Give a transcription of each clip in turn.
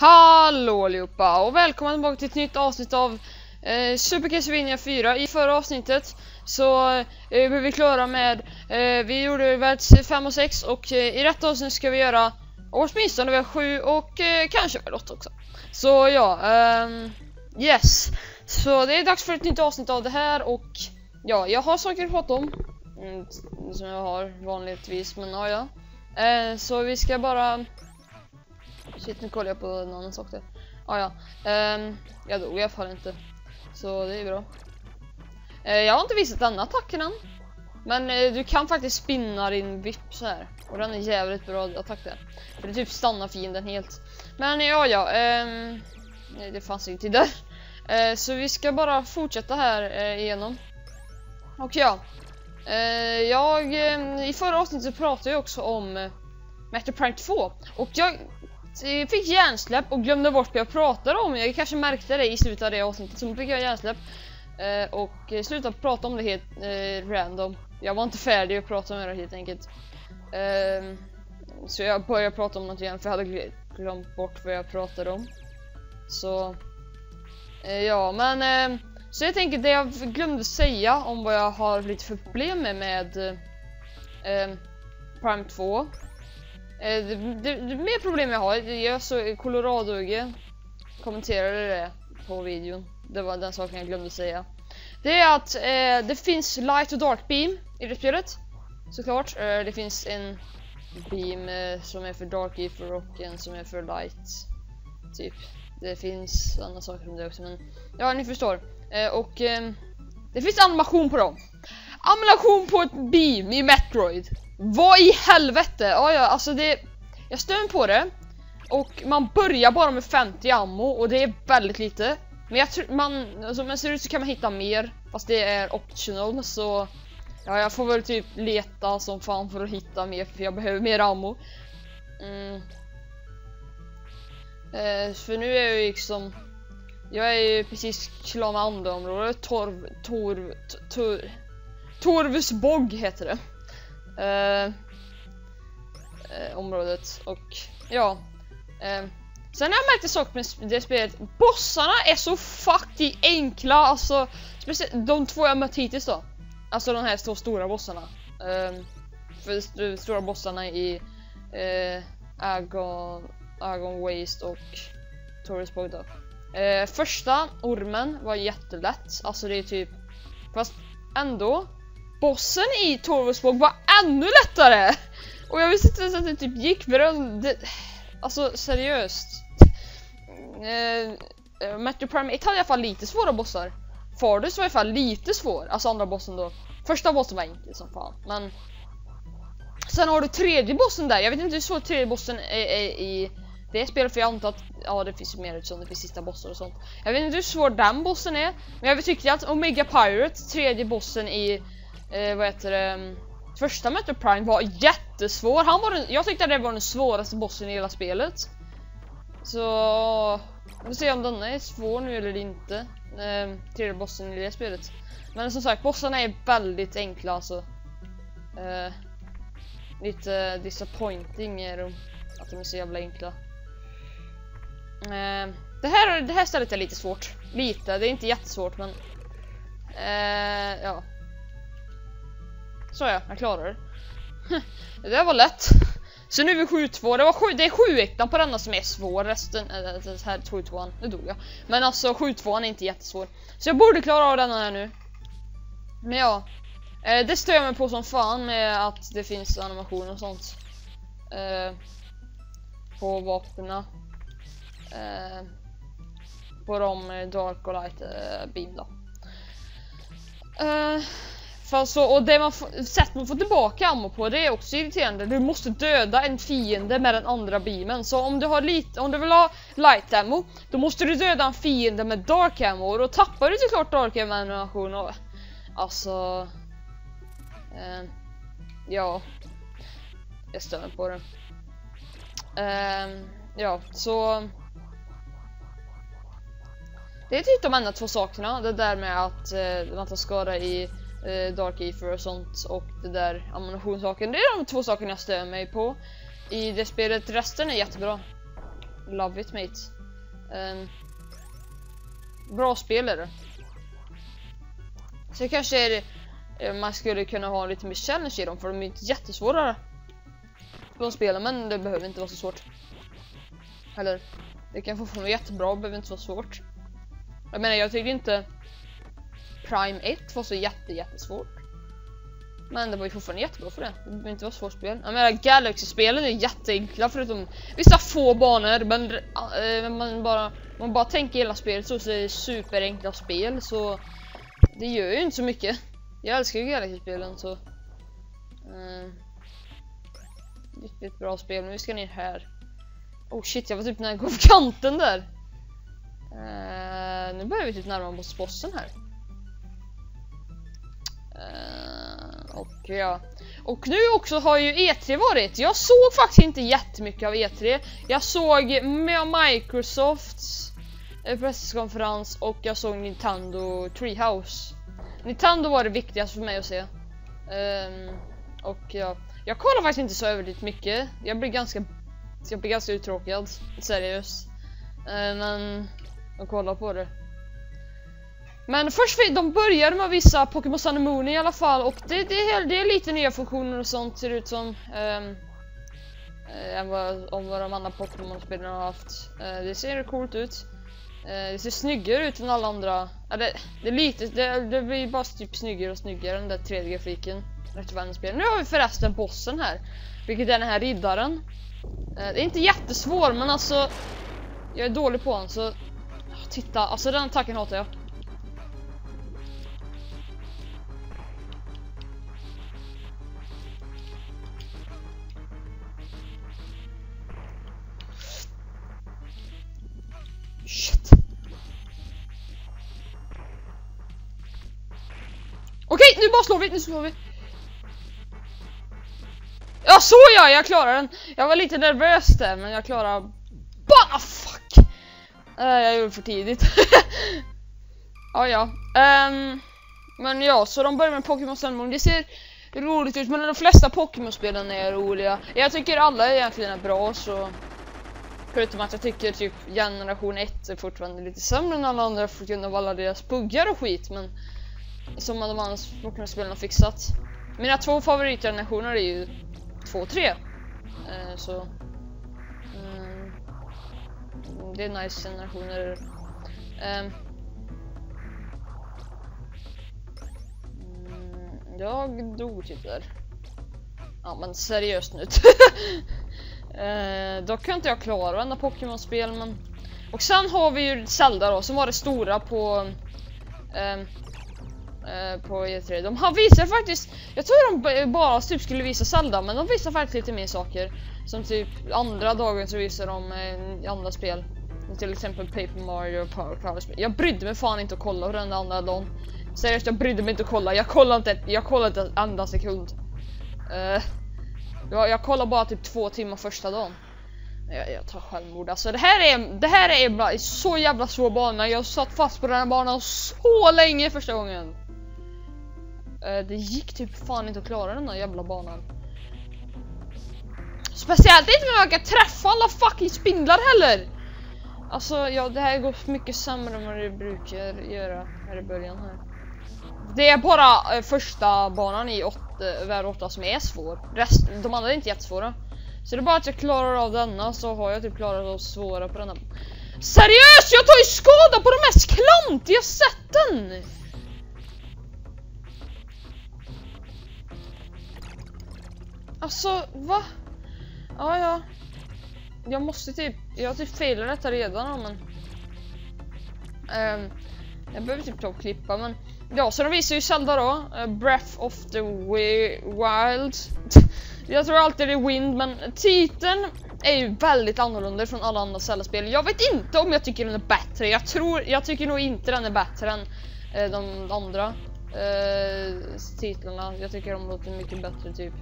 Hallå allihopa och välkomna tillbaka till ett nytt avsnitt av eh, Super Castlevania 4. I förra avsnittet så eh, blev vi klara med, eh, vi gjorde världs 5 och 6 och eh, i detta avsnitt ska vi göra åtminstone värld 7 och eh, kanske värld 8 också. Så ja, ehm, yes. Så det är dags för ett nytt avsnitt av det här och ja, jag har saker att prata om. Mm, som jag har vanligtvis, men ja ja. Eh, så vi ska bara Shit, nu kollar jag på en annan sak där. Ah, ja, um, jag dog i alla fall inte. Så det är bra. Uh, jag har inte visat denna attacken än. Men uh, du kan faktiskt spinna din vipp så här. Och den är jävligt bra attack där. För det typ stannar fienden helt. Men ja, ja. Um, det fanns ingenting där. Uh, så vi ska bara fortsätta här igenom. Och ja. jag, ehm, I förra avsnittet pratade jag också om uh, Matter Prank 2. Och jag Eh, jag fick hjärnsläpp och glömde bort vad jag pratade om. Jag kanske märkte det i slutet av det avsnittet, så fick jag hjärnsläpp. Eh, och eh, slutade prata om det helt eh, random. Jag var inte färdig att prata om det helt enkelt. Eh, så jag började prata om något igen för jag hade glömt bort vad jag pratade om. Så... Eh, ja, men... Så jag tänker det jag glömde säga om vad jag har lite för problem med med Prime 2 Eh, det, det, det mer problem jag har, jag såg Colorado kommenterade det på videon. Det var den saken jag glömde säga. Det är att eh, det finns light och dark beam i det spelet. Såklart. Eh, det finns en beam eh, som är för dark Ether och en som är för light. Typ. Det finns andra saker om det också men ja ni förstår. Eh, och eh, det finns animation på dem. Animation på ett beam i Metroid. Vad i helvete? Ja, ja, alltså det... Jag stör på det. Och man börjar bara med 50 ammo och det är väldigt lite. Men jag tror man, alltså, men ser ut så kan man hitta mer. Fast det är optional så... Ja, jag får väl typ leta som fan för att hitta mer för jag behöver mer ammo. Mm. Eh, för nu är jag ju liksom... Jag är ju precis klar med andra området. Torv... Torv... Torv... Torvsbogg heter det Eh, eh, området och ja. Eh, Sen har jag märkt en sak med det spelet, bossarna är så fucking enkla, alltså. Speciellt de två jag mött hittills då. Alltså de här två stora bossarna. Eh, För de stora bossarna i eh, Agon, Agon Waste och Taurus Bog då. Eh, Första ormen var jättelätt, alltså det är typ Fast ändå bossen i Torvosbog var ännu lättare! Och jag visste inte ens att det typ gick för det, Alltså seriöst. Uh, Metro Prime 1 hade i alla fall lite svåra bossar. Fardus var i alla fall lite svår, alltså andra bossen då. Första bossen var enkel som fan, men... Sen har du tredje bossen där, jag vet inte hur svår tredje bossen är, är i det spelet för jag antar att ja, det finns mer eftersom det finns sista bossar och sånt. Jag vet inte hur svår den bossen är, men jag tyckte att Omega Pirate, tredje bossen i eh, vad heter det, första Metro Prime var jättesvår. Han var den, jag tyckte det var den svåraste bossen i hela spelet. Så vi får se om denna är svår nu eller inte. Eh, tredje bossen i det spelet. Men som sagt, bossarna är väldigt enkla alltså. Eh, lite disappointing är de, att de är så jävla enkla. Eh, det, här, det här stället är lite svårt. Lite, det är inte jättesvårt men... Eh, ja. Så ja, jag klarar det. det där var lätt. Så nu är vi 7-2, det, var det är 7 på denna som är svår, resten, äh, det här 7-2, nu dog jag. Men alltså 7-2 är inte jättesvår. Så jag borde klara av denna här nu. Men ja, eh, det stör jag mig på som fan med att det finns animationer och sånt. Eh, på vapnen. Eh, på de eh, Dark och Light eh, Beam då. Eh, så, och det man får, sätt man får tillbaka ammo på det är också irriterande. Du måste döda en fiende med den andra beamen. Så om du har lite, om du vill ha light ammo, då måste du döda en fiende med dark ammo. Och då tappar du såklart dark ammunition. och alltså... Eh, ja. Jag stämmer på det. Eh, ja, så... Det är typ de enda två sakerna. Det där med att eh, man tar skada i eh, Dark Aether och sånt och det där ammunitionssaken. Det är de två sakerna jag stör mig på i det spelet. Resten är jättebra. love it mate. Um, ehm, bra spel är det. Så kanske är det, eh, man skulle kunna ha lite mer challenge i dem för de är inte jättesvåra. De spelen men det behöver inte vara så svårt. Eller det kan fortfarande vara jättebra och behöver inte vara svårt. Jag menar jag tycker inte Prime 1 var så jätte jättesvårt. Men det var ju fortfarande jättebra för det. Det behöver inte vara svårt spel. Jag menar Galaxy-spelen är jätteenkla förutom vissa få banor. Men eh, äh, man, bara, man bara tänker hela spelet så, så är det superenkla spel så det gör ju inte så mycket. Jag älskar ju Galaxy-spelen så. Äh, riktigt bra spel. Men vi ska ner här. Oh shit, jag var typ nära på kanten där. Äh, nu börjar vi typ närma oss bossen här. Uh, och ja. Och nu också har ju E3 varit. Jag såg faktiskt inte jättemycket av E3. Jag såg Microsofts eh, presskonferens och jag såg Nintendo Treehouse. Nintendo var det viktigaste för mig att se. Um, och ja, jag kollar faktiskt inte så överdrivet mycket. Jag blir ganska jag blir ganska uttråkad, seriöst. Uh, men jag kollar på det. Men först de började med vissa Pokémon Sun Moon i alla fall och det, det, är, det är lite nya funktioner och sånt ser ut som um, än vad, om vad de andra Pokémon-spelarna har haft. Uh, det ser coolt ut. Uh, det ser snyggare ut än alla andra. Uh, det, det, är lite, det, det blir bara typ snyggare och snyggare den där 3D-grafiken. Nu har vi förresten bossen här. Vilket är den här riddaren. Uh, det är inte jättesvår men alltså jag är dålig på honom så Titta, alltså den attacken hatar jag. Okej, nu bara slår vi, nu slår vi. Ja, så ja, jag klarar den. Jag var lite nervös där, men jag klarar... Bara fuck! Uh, jag gjorde för tidigt. ja, ja. Um, men ja, så de börjar med Pokémon Sunmoon. Det ser roligt ut, men de flesta Pokémon-spelen är roliga. Jag tycker alla egentligen är bra, så... Förutom att jag tycker typ generation 1 är fortfarande lite sämre än alla andra för grund av alla deras buggar och skit, men... Som de andra Pokémon-spelen har fixat. Mina två favoritgenerationer är ju 2 och 3. Eh, så mm, det är nice generationer. Eh, jag dog typ där. Ja men seriöst nu. eh, dock kan inte jag klara varenda Pokémon-spel men... Och sen har vi ju Zelda då som var det stora på... Eh, Eh, på E3. De har visat faktiskt... Jag tror de bara typ skulle visa Zelda men de visar faktiskt lite mer saker. Som typ andra dagen så visar de eh, andra spel. Till exempel Paper Mario och Power Clouds. Jag brydde mig fan inte att kolla på den andra dagen. Seriöst, jag brydde mig inte att kolla. Jag kollade inte, jag kollade inte en enda sekund. Eh, uh, jag, jag kollade bara typ två timmar första dagen. Jag, jag tar självmord. Alltså det här är, det här är bara så jävla svår bana. Jag satt fast på den här banan så länge första gången. Eh, det gick typ fan inte att klara den där jävla banan. Speciellt inte när man kan träffa alla fucking spindlar heller. Alltså, ja, det här går mycket sämre än vad det brukar göra här i början här. Det är bara eh, första banan i eh, värld 8 som är svår. Rest, de andra är inte jättesvåra. Så det är bara att jag klarar av denna så har jag typ klarat av svåra på denna. Seriöst, jag tar ju skada på de mest klantiga sätten! Alltså, va? Ja, ja. Jag måste typ, jag har typ failat detta redan men. Um, jag behöver typ ta och klippa men. Ja så de visar ju Zelda då, uh, Breath of the Wild. Jag tror alltid det är Wind men titeln är ju väldigt annorlunda från alla andra Zelda-spel. Jag vet inte om jag tycker den är bättre. Jag tror, jag tycker nog inte den är bättre än uh, de andra uh, titlarna. Jag tycker de låter mycket bättre typ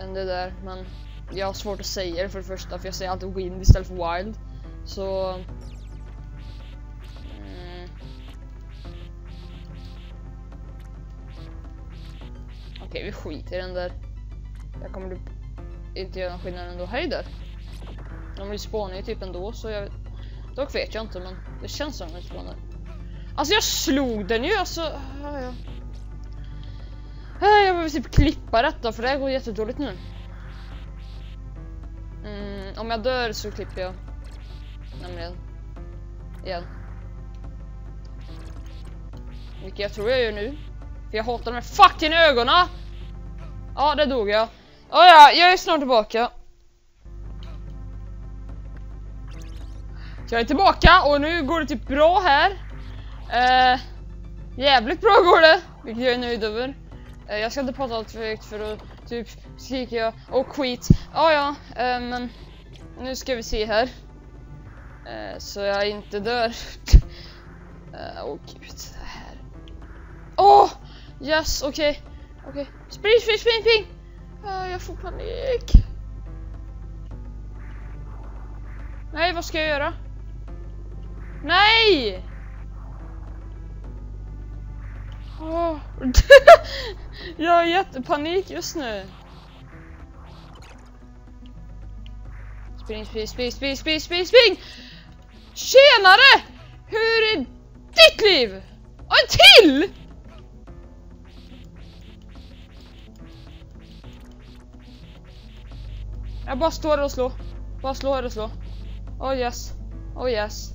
än det där men jag har svårt att säga det för det första för jag säger alltid wind istället för wild. Så... Mm. Okej, okay, vi skiter i den där. Jag kommer typ inte göra någon skillnad ändå. Hej där! De blir ju typ ändå så jag vet. Dock vet jag inte men det känns som att de spånar. Alltså jag slog den ju alltså. Ja, ja. Jag behöver typ klippa detta för det här går jättedåligt nu. Mm, om jag dör så klipper jag. Nämligen. Igen. Vilket jag tror jag gör nu. För jag hatar de här fucking ögonen! Ja, det dog jag. Oh, ja, jag är snart tillbaka. Jag är tillbaka och nu går det typ bra här. Eh, jävligt bra går det, vilket jag är nöjd över. Eh, jag ska inte prata allt för högt för då typ skriker jag och skit. Ah, ja, eh, men nu ska vi se här. Eh, så jag inte dör. Eh, åh oh, gud, det här. Åh! Oh, yes, okej. Okay. Okej. Okay. Spring, spring, spring, spring! Uh, jag får panik. Nej, vad ska jag göra? Nej! Oh. jag har jättepanik just nu. Spring, spring, spring, spring, spring, spring, spring! Tjenare! Hur är ditt liv? Och en till! Jag bara står och slår. Bara slår och slår. Oh yes. Oh yes.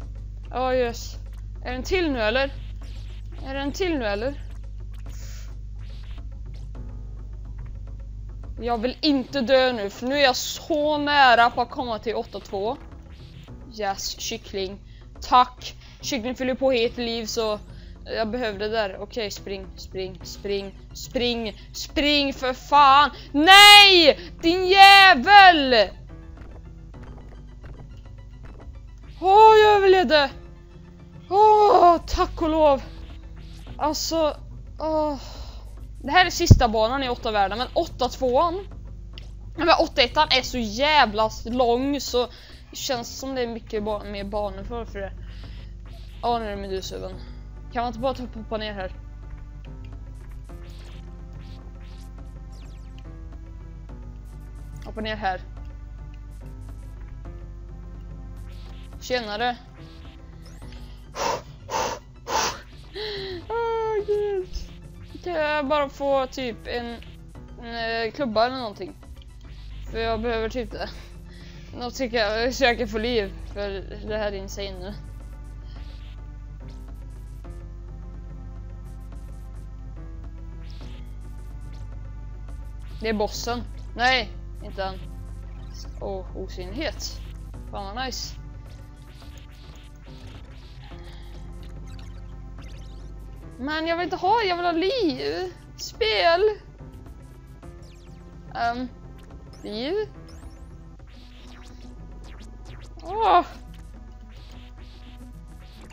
Oh yes. Är det en till nu eller? Är det en till nu eller? Jag vill inte dö nu för nu är jag så nära på att komma till 8-2. Yes, kyckling. Tack. Kyckling fyller på helt liv så jag behövde det där. Okej, okay, spring, spring, spring, spring, spring för fan. Nej! Din jävel! Åh, oh, jag överlevde! Åh, oh, tack och lov. Alltså, åh. Oh. Det här är sista banan i åtta världen, men 8-2an. Men 8-1 är så jävla lång så det känns som det är mycket ba mer banor för, för det. Ja, nu är det medushuven. Kan man inte bara hoppa ner här? Hoppa ner här. Tjenare. Oh, Gud. Kan jag bara få typ en, en eh, klubba eller någonting? För jag behöver typ det. Något så jag, så jag kan få liv. För det här är insane nu. Det är bossen. Nej, inte han. Åh, oh, osynlighet. Fan vad nice. Men jag vill inte ha, jag vill ha liv. Spel. Um, liv. Åh.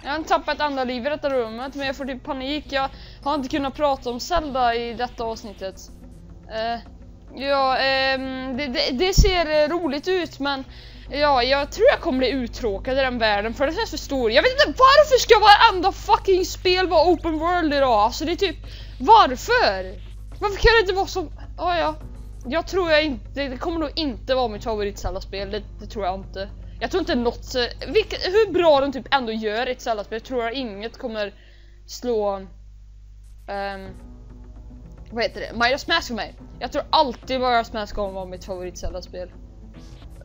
Jag har inte tappat andra liv i detta rummet men jag får typ panik. Jag har inte kunnat prata om Zelda i detta avsnittet. Uh, Ja, um, det, det, det, ser roligt ut men ja, jag tror jag kommer bli uttråkad i den världen för det känns för stor. Jag vet inte varför ska varenda fucking spel vara open world idag? Alltså det är typ, varför? Varför kan det inte vara så? Ah, ja. Jag tror jag inte, det kommer nog inte vara mitt favorit spel det, det tror jag inte. Jag tror inte något, vilket, hur bra de typ ändå gör ett Zelda-spel, tror jag inget kommer slå um, vad heter det? Majora's Mask för mig. Jag tror alltid Majora's Mask kommer vara mitt favorit spel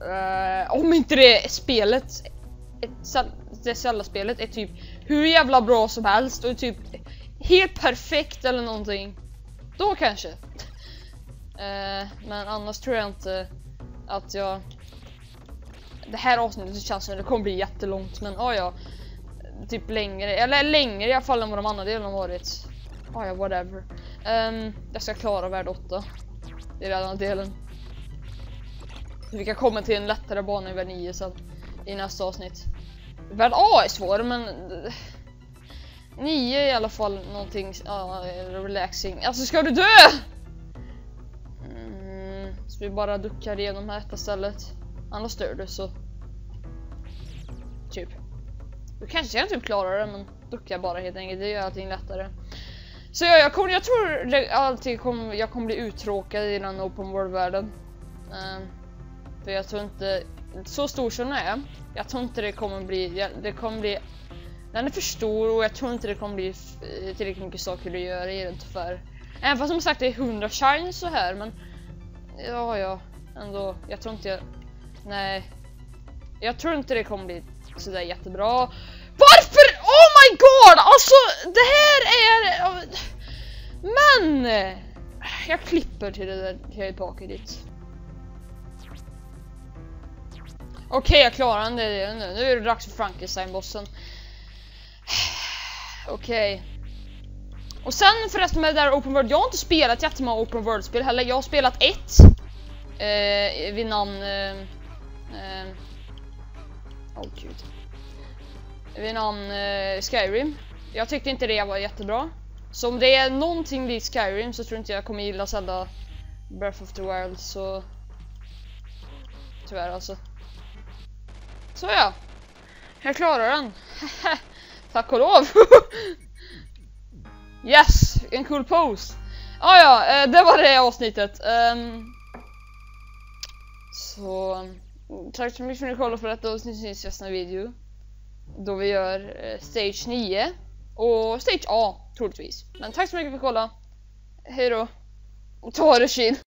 Uh, om inte det spelet, ett, det Zelda-spelet är typ hur jävla bra som helst och typ helt perfekt eller någonting. Då kanske. Uh, men annars tror jag inte att jag... Det här avsnittet känns som det kommer bli jättelångt men oh ja. Typ längre, eller längre i alla fall än vad de andra delarna har varit. Oh ja, whatever. Um, jag ska klara värld 8. Det är den delen. Vi kan komma till en lättare bana i värld 9 sen. I nästa avsnitt. Värld A är svår men... Eh, 9 är i alla fall någonting uh, relaxing. Alltså ska du dö? Mm, så vi bara duckar igenom här stället. Annars dör du så... Typ. Du kanske kan typ klara det men ducka bara helt enkelt. Det gör allting lättare. Så ja, jag, kommer, jag tror alltid kom, jag kommer bli uttråkad i den open world-världen. Uh, för jag tror inte, så stor som den är, jag tror inte det kommer bli, det kommer bli den är för stor och jag tror inte det kommer bli tillräckligt mycket saker att göra i den tyvärr Även fast som sagt det är 100 shines så här men ja ja ändå jag tror inte jag nej jag tror inte det kommer bli sådär jättebra. Varför? Oh my god! Alltså det här är men jag klipper till det där jag är tillbaka dit. Okej, okay, jag klarar den nu. Nu är det dags för Frankenstein-bossen. Okej. Okay. Och sen förresten med det där Open World, jag har inte spelat jättemånga Open World-spel heller. Jag har spelat ett. Eh, vid namn... Eh, eh, oh gud. Vid namn eh, Skyrim. Jag tyckte inte det var jättebra. Så om det är någonting likt Skyrim så tror inte jag kommer gilla Zelda Breath of the Wild så... Tyvärr alltså. Så ja. Jag klarar den. Tack och lov. yes, en cool pose. Ah, ja, eh, det var det avsnittet. Um, så mm, tack så mycket för att ni kollade på detta och syns nästa video. Då vi gör eh, Stage 9 och Stage A troligtvis. Men tack så mycket för att ni kollade. Hej då. Och ta det chill.